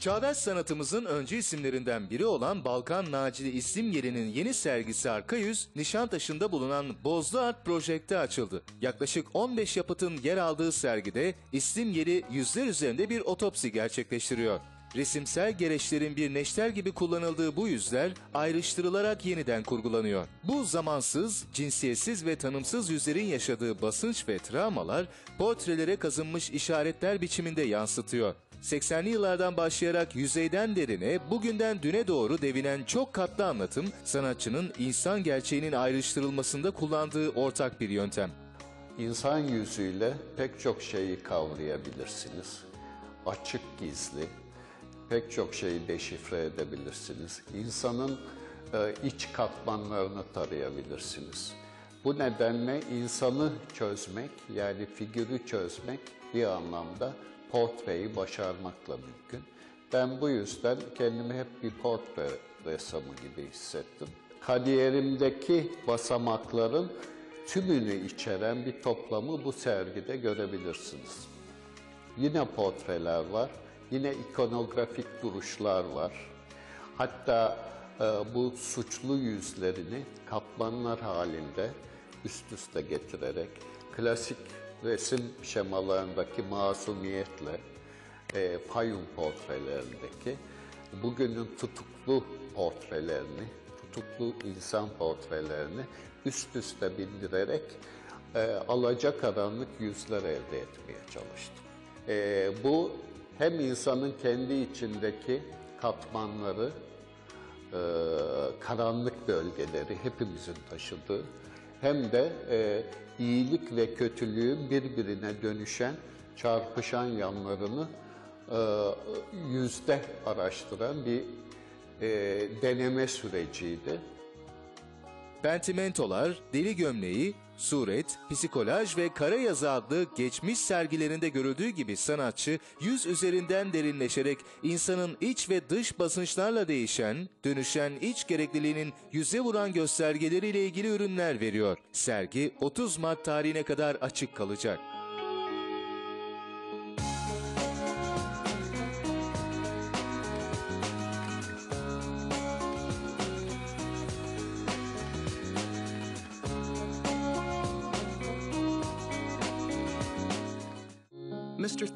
Çağdaş sanatımızın öncü isimlerinden biri olan Balkan Nacili İslim Yeri'nin yeni sergisi Arka Yüz, Nişantaşı'nda bulunan Bozlu Art Project'te açıldı. Yaklaşık 15 yapıtın yer aldığı sergide İslim Yeri yüzler üzerinde bir otopsi gerçekleştiriyor. Resimsel gereçlerin bir neşter gibi kullanıldığı bu yüzler ayrıştırılarak yeniden kurgulanıyor. Bu zamansız, cinsiyetsiz ve tanımsız yüzlerin yaşadığı basınç ve travmalar portrelere kazınmış işaretler biçiminde yansıtıyor. 80'li yıllardan başlayarak yüzeyden derine, bugünden düne doğru devinen çok katlı anlatım, sanatçının insan gerçeğinin ayrıştırılmasında kullandığı ortak bir yöntem. İnsan yüzüyle pek çok şeyi kavrayabilirsiniz. Açık gizli, pek çok şeyi deşifre edebilirsiniz. İnsanın e, iç katmanlarını tarayabilirsiniz. Bu nedenle insanı çözmek, yani figürü çözmek bir anlamda portreyi başarmakla mümkün. Ben bu yüzden kendimi hep bir portre ressamı gibi hissettim. Kariyerimdeki basamakların tümünü içeren bir toplamı bu sergide görebilirsiniz. Yine portreler var, yine ikonografik duruşlar var. Hatta e, bu suçlu yüzlerini katmanlar halinde üst üste getirerek klasik resim şemalarındaki masumiyetle e, Fayum portrelerindeki bugünün tutuklu portrelerini, tutuklu insan portrelerini üst üste bindirerek e, alacakaranlık yüzler elde etmeye çalıştım. E, bu hem insanın kendi içindeki katmanları, e, karanlık bölgeleri hepimizin taşıdığı hem de e, iyilik ve kötülüğün birbirine dönüşen, çarpışan yanlarını e, yüzde araştıran bir e, deneme süreciydi. Pentimentolar, Deli Gömleği, Suret, Psikolaj ve Kara Yazı adlı geçmiş sergilerinde görüldüğü gibi sanatçı yüz üzerinden derinleşerek insanın iç ve dış basınçlarla değişen, dönüşen iç gerekliliğinin yüze vuran göstergeleriyle ilgili ürünler veriyor. Sergi 30 Mart tarihine kadar açık kalacak. Mr. The